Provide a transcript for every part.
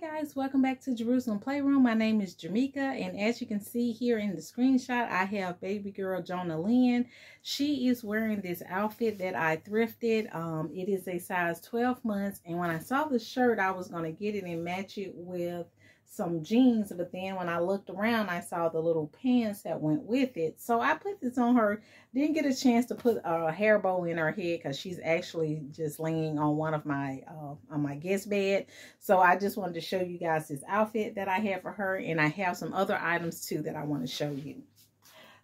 guys, welcome back to Jerusalem Playroom. My name is Jamika, and as you can see here in the screenshot, I have baby girl Jonah Lynn. She is wearing this outfit that I thrifted. Um, it is a size 12 months, and when I saw the shirt, I was going to get it and match it with some jeans but then when I looked around I saw the little pants that went with it. So I put this on her. Didn't get a chance to put a hair bow in her head because she's actually just laying on one of my uh, on my guest bed. So I just wanted to show you guys this outfit that I have for her and I have some other items too that I want to show you.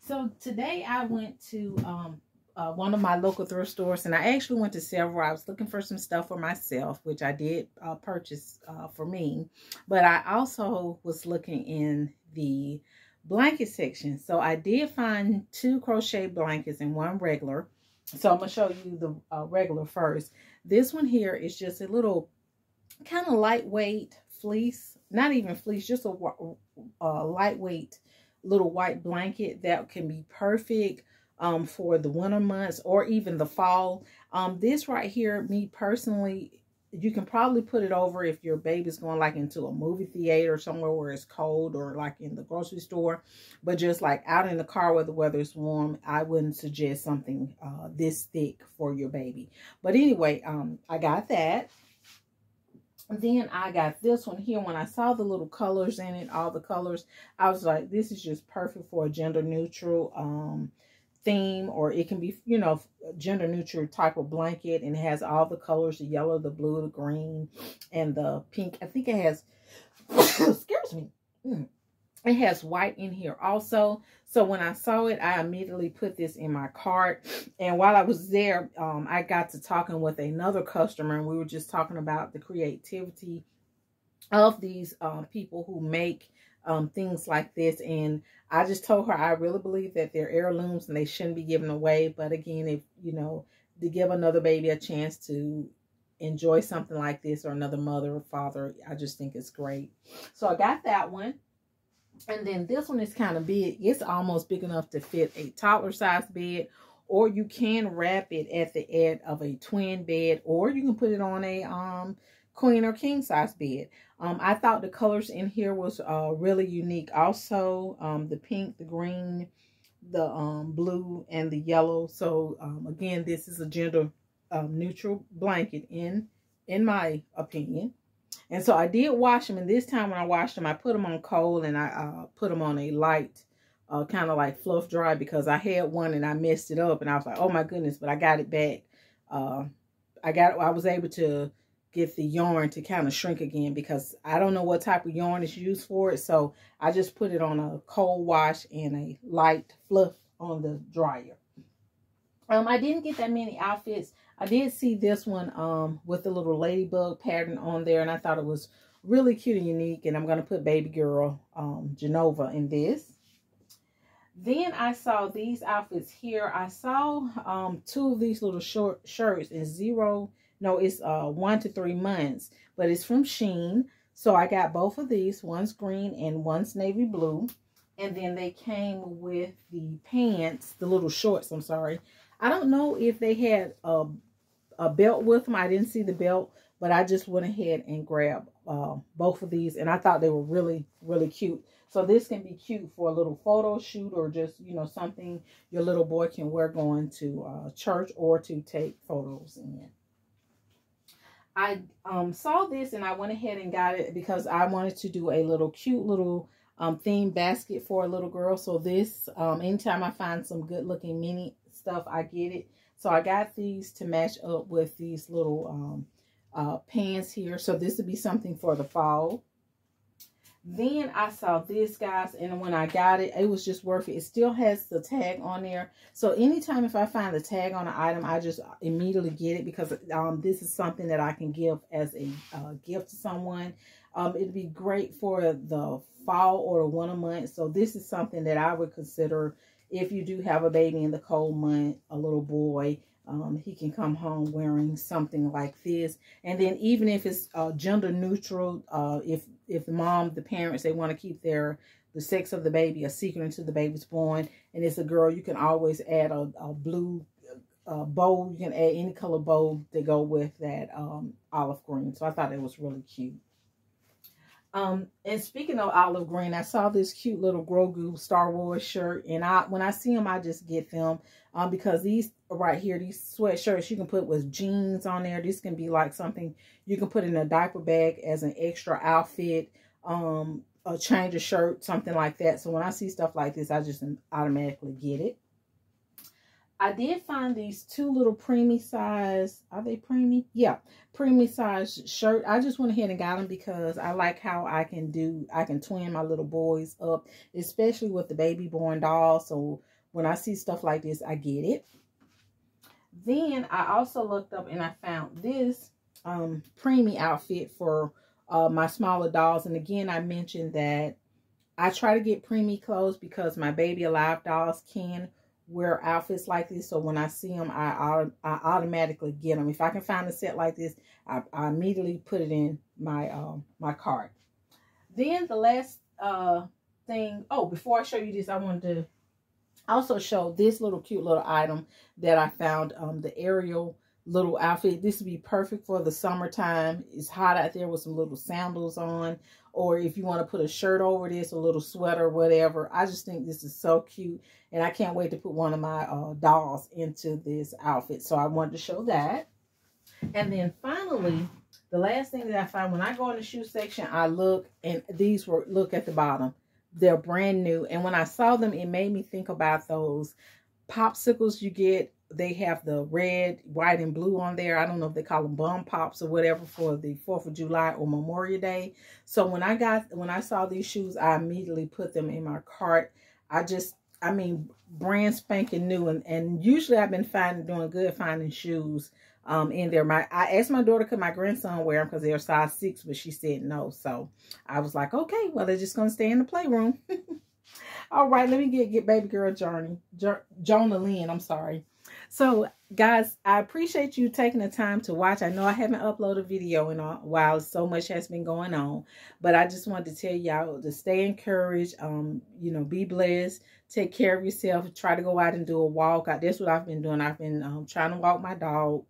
So today I went to um, uh, one of my local thrift stores and I actually went to several. I was looking for some stuff for myself, which I did uh, purchase uh, for me. But I also was looking in the blanket section. So I did find two crochet blankets and one regular. So I'm going to show you the uh, regular first. This one here is just a little kind of lightweight fleece. Not even fleece, just a, a lightweight little white blanket that can be perfect um, for the winter months or even the fall. Um, this right here, me personally, you can probably put it over if your baby's going like into a movie theater or somewhere where it's cold or like in the grocery store. But just like out in the car where the weather's warm, I wouldn't suggest something uh, this thick for your baby. But anyway, um, I got that. Then I got this one here. When I saw the little colors in it, all the colors, I was like, this is just perfect for a gender neutral um, theme or it can be, you know, gender neutral type of blanket and it has all the colors, the yellow, the blue, the green, and the pink. I think it has, excuse me, mm, it has white in here also. So when I saw it, I immediately put this in my cart. And while I was there, um, I got to talking with another customer and we were just talking about the creativity of these um, people who make um, things like this. And I just told her I really believe that they're heirlooms and they shouldn't be given away. But again, if, you know, to give another baby a chance to enjoy something like this or another mother or father, I just think it's great. So I got that one. And then this one is kind of big. It's almost big enough to fit a toddler size bed. Or you can wrap it at the end of a twin bed. Or you can put it on a um queen or king size bed. Um, I thought the colors in here was uh, really unique. Also, um, the pink, the green, the um, blue, and the yellow. So, um, again, this is a gender um, neutral blanket in, in my opinion. And so I did wash them. And this time when I washed them, I put them on cold and I uh, put them on a light, uh, kind of like fluff dry because I had one and I messed it up. And I was like, oh my goodness, but I got it back. Uh, I got, I was able to get the yarn to kind of shrink again because I don't know what type of yarn is used for it. So I just put it on a cold wash and a light fluff on the dryer. Um, I didn't get that many outfits. I did see this one um with the little ladybug pattern on there and I thought it was really cute and unique and I'm going to put baby girl um Genova in this. Then I saw these outfits here. I saw um two of these little short shirts in zero no, it's uh, one to three months, but it's from Shein. So I got both of these. One's green and one's navy blue. And then they came with the pants, the little shorts, I'm sorry. I don't know if they had a, a belt with them. I didn't see the belt, but I just went ahead and grabbed uh, both of these. And I thought they were really, really cute. So this can be cute for a little photo shoot or just, you know, something your little boy can wear going to uh, church or to take photos in. I um, saw this and I went ahead and got it because I wanted to do a little cute little um, theme basket for a little girl. So this, um, anytime I find some good looking mini stuff, I get it. So I got these to match up with these little um, uh, pants here. So this would be something for the fall. Then I saw this, guys, and when I got it, it was just worth it. It still has the tag on there. So anytime if I find the tag on an item, I just immediately get it because um, this is something that I can give as a uh, gift to someone. Um, it'd be great for the fall or the winter month. So this is something that I would consider if you do have a baby in the cold month, a little boy, um, he can come home wearing something like this. And then even if it's uh, gender neutral, uh, if if the mom, the parents, they want to keep their the sex of the baby a secret until the baby's born, and it's a girl, you can always add a, a blue uh, bow. You can add any color bow to go with that um, olive green. So I thought it was really cute. Um, and speaking of olive green, I saw this cute little Grogu Star Wars shirt, and I when I see them, I just get them. Um, because these right here, these sweatshirts you can put with jeans on there. This can be like something you can put in a diaper bag as an extra outfit. Um, a change of shirt, something like that. So when I see stuff like this, I just automatically get it. I did find these two little preemie size. Are they preemie? Yeah, preemie size shirt. I just went ahead and got them because I like how I can do, I can twin my little boys up, especially with the baby born doll. So when I see stuff like this, I get it. Then I also looked up and I found this um, preemie outfit for uh, my smaller dolls. And again, I mentioned that I try to get preemie clothes because my baby alive dolls can wear outfits like this. So when I see them, I, I automatically get them. If I can find a set like this, I, I immediately put it in my um, my cart. Then the last uh, thing, oh, before I show you this, I wanted to also show this little cute little item that I found, um, the Ariel little outfit. This would be perfect for the summertime. It's hot out there with some little sandals on. Or if you want to put a shirt over this, a little sweater, whatever. I just think this is so cute. And I can't wait to put one of my uh, dolls into this outfit. So I wanted to show that. And then finally, the last thing that I find when I go in the shoe section, I look and these were, look at the bottom. They're brand new. And when I saw them, it made me think about those popsicles you get they have the red, white, and blue on there. I don't know if they call them Bomb Pops or whatever for the 4th of July or Memorial Day. So when I got, when I saw these shoes, I immediately put them in my cart. I just, I mean, brand spanking new. And, and usually I've been finding, doing good finding shoes um, in there. My I asked my daughter, could my grandson wear them because they're size 6, but she said no. So I was like, okay, well, they're just going to stay in the playroom. All right, let me get, get baby girl Journey, jo Jonah Lynn, I'm sorry. So, guys, I appreciate you taking the time to watch. I know I haven't uploaded a video in a while. So much has been going on. But I just wanted to tell y'all to stay encouraged. Um, you know, be blessed. Take care of yourself. Try to go out and do a walk. That's what I've been doing. I've been um, trying to walk my dog.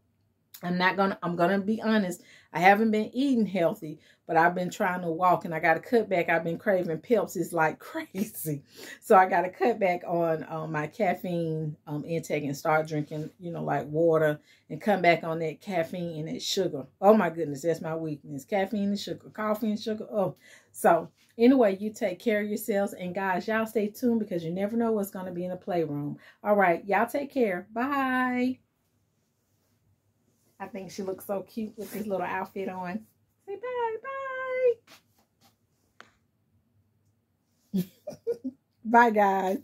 I'm not to, I'm to be honest. I haven't been eating healthy, but I've been trying to walk and I got to cut back. I've been craving Pepsi like crazy. So I got to cut back on um, my caffeine um, intake and start drinking, you know, like water and come back on that caffeine and that sugar. Oh my goodness, that's my weakness. Caffeine and sugar, coffee and sugar. Oh, so anyway, you take care of yourselves. And guys, y'all stay tuned because you never know what's going to be in the playroom. All right, y'all take care. Bye. I think she looks so cute with this little outfit on. Say bye, bye. bye, guys.